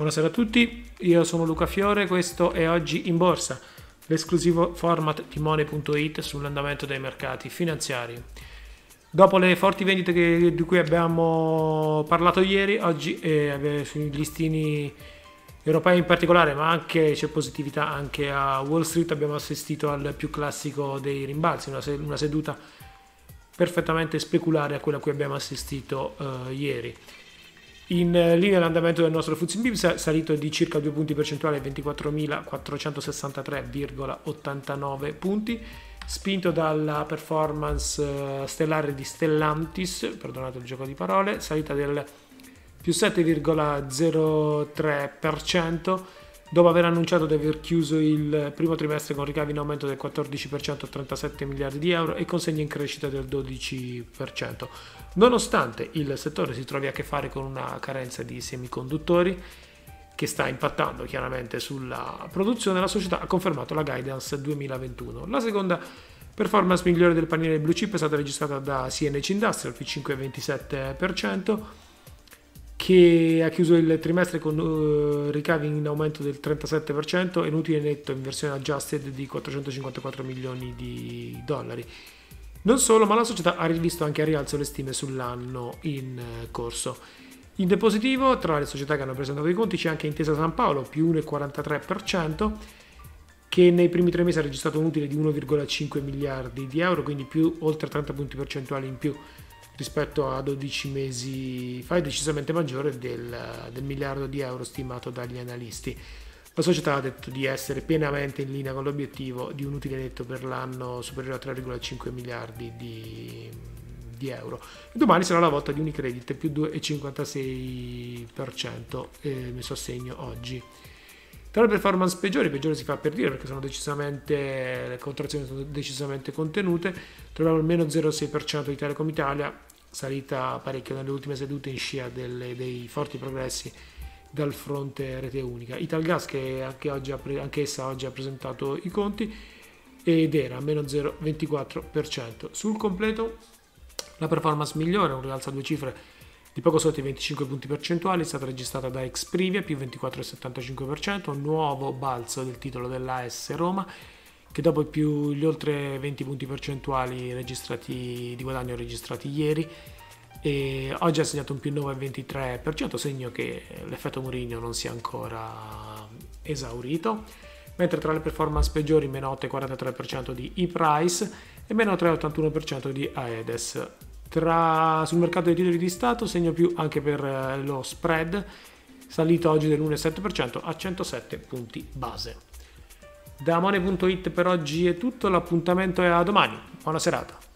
Buonasera a tutti, io sono Luca Fiore, questo è Oggi in Borsa, l'esclusivo format di Money.it sull'andamento dei mercati finanziari. Dopo le forti vendite che, di cui abbiamo parlato ieri, oggi eh, sui listini europei in particolare, ma anche c'è positività anche a Wall Street, abbiamo assistito al più classico dei rimbalzi, una, una seduta perfettamente speculare a quella a cui abbiamo assistito eh, ieri. In linea l'andamento del nostro FTSE MIB salito di circa 2 punti percentuali a 24.463,89 punti, spinto dalla performance eh, stellare di Stellantis, perdonate il gioco di parole, salita del più 7,03%, dopo aver annunciato di aver chiuso il primo trimestre con ricavi in aumento del 14% a 37 miliardi di euro e consegne in crescita del 12%. Nonostante il settore si trovi a che fare con una carenza di semiconduttori che sta impattando chiaramente sulla produzione, la società ha confermato la guidance 2021. La seconda performance migliore del paniere blue chip è stata registrata da CNC Industrial, più 5,27%, che ha chiuso il trimestre con uh, ricavi in aumento del 37% e un utile netto in versione adjusted di 454 milioni di dollari. Non solo, ma la società ha rivisto anche a rialzo le stime sull'anno in uh, corso. In depositivo, tra le società che hanno presentato i conti, c'è anche Intesa San Paolo, più 1,43%, che nei primi tre mesi ha registrato un utile di 1,5 miliardi di euro, quindi più oltre 30 punti percentuali in più rispetto a 12 mesi fa è decisamente maggiore del, del miliardo di euro stimato dagli analisti. La società ha detto di essere pienamente in linea con l'obiettivo di un utile netto per l'anno superiore a 3,5 miliardi di, di euro. Domani sarà la volta di Unicredit più 2,56% eh, messo a segno oggi. Tra le performance peggiori, peggiore si fa per dire perché sono decisamente, le contrazioni sono decisamente contenute, troviamo il meno 0,6% di Telecom Italia, salita parecchio nelle ultime sedute in scia delle, dei forti progressi dal fronte rete unica. Italgas che anche, oggi ha, anche essa oggi ha presentato i conti ed era a meno 0,24%. Sul completo la performance migliore, un rialzo a due cifre di poco sotto i 25 punti percentuali, è stata registrata da Exprivia più 24,75%, un nuovo balzo del titolo dell'AS Roma che dopo più gli oltre 20 punti percentuali di guadagno registrati ieri oggi ha segnato un più 9,23%, segno che l'effetto Mourinho non sia ancora esaurito, mentre tra le performance peggiori meno 8,43% di ePrice e meno 3,81% di Aedes. Tra, sul mercato dei titoli di Stato segno più anche per eh, lo spread, salito oggi dell'1,7% a 107 punti base. Da Money.it per oggi è tutto, l'appuntamento è a domani. Buona serata.